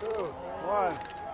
two, one.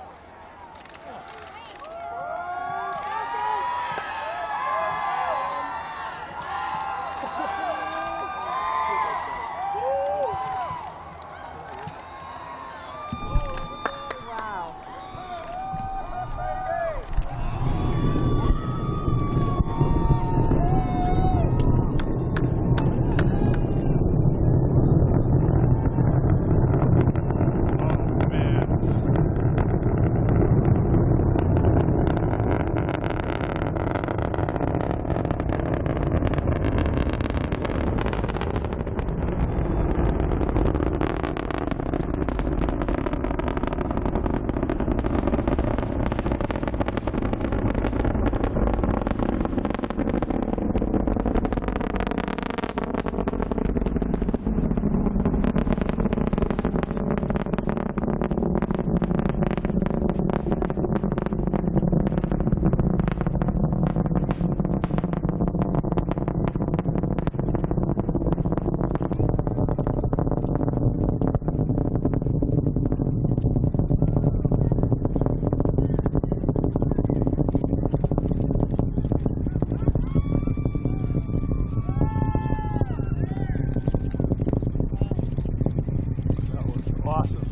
Awesome.